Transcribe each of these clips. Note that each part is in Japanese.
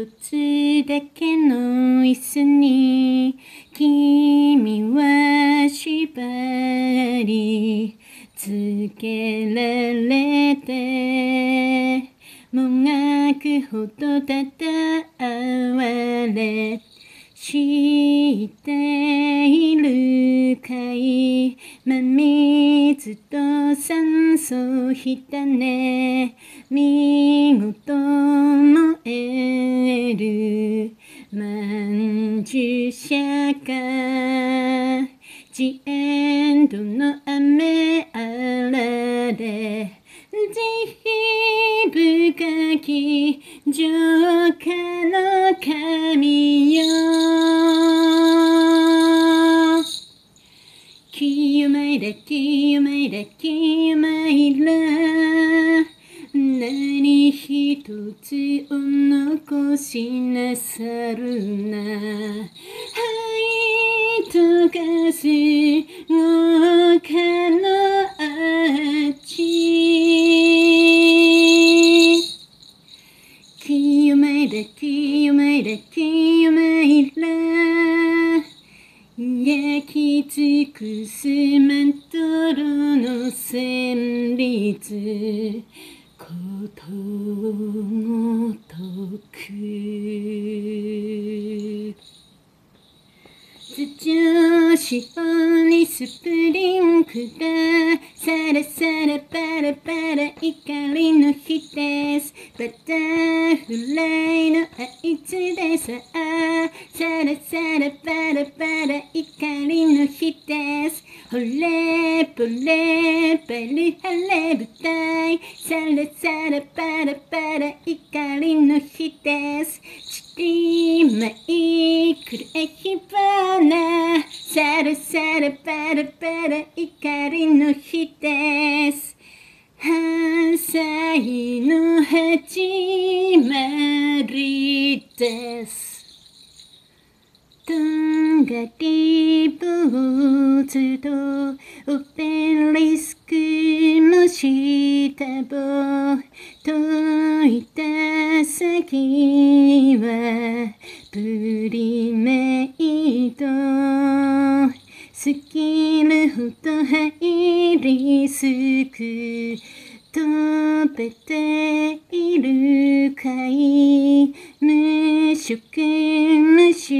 一つだけの椅子に君は縛りつけられてもがくほどたたわれ知っているかい真水と酸素ひたね見事燃える曼珠社かジエンドの雨あられ慈悲深き浄化の神よ清めら清めら清めき尽くすマントロの旋律ことごとく頭上塩にスプリンクラーサラサラパラパラ怒りの日ですバタフライのあいつでさあサラサラパラです。ちりまいくるえひばなサラサラパラパラ怒りの日です。半歳の始まりです。とんがり坊主とオペリスクの下棒解いた先はプリメイドスキルほど入りすく飛べているかい無色無臭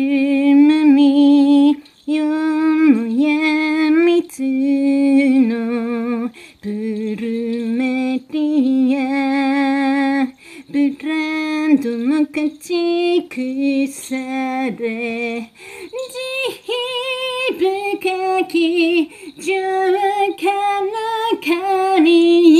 無味よもやみつのプルメリアブランドも勝ち腐れ慈悲深き浄化の神よ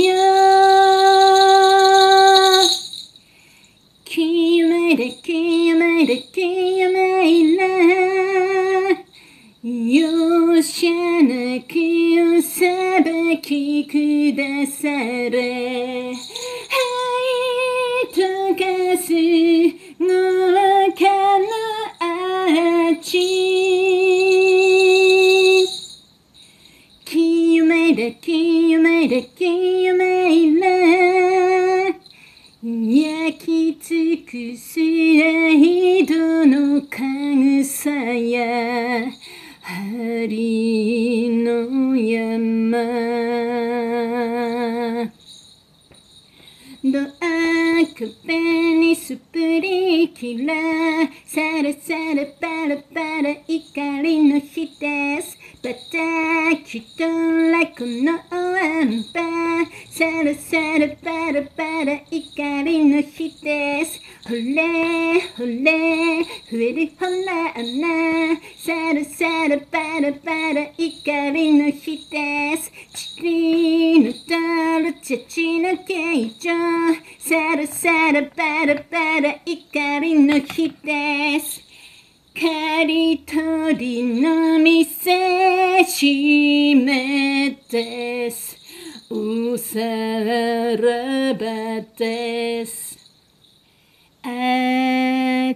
容赦なくお裁きくだされ。愛とかす豪華のアーチキラサラサラパラパラ怒りの日です。バタキとラコのアンパサラサラパラパラ怒りの日です。ほれほれ増えるほらなサラサラパラパラ怒りの日ですチリのタルチャチの形状サラサラパラパラ怒りの日です刈り取りの店閉めですおさらばですア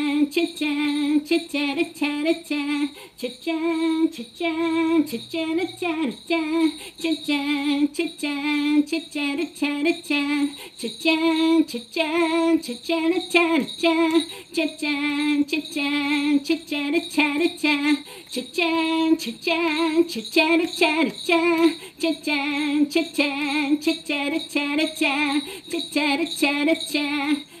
짠, 짠, 짠, 짠, 짠, 짠, 짠, 짠, 짠, 짠,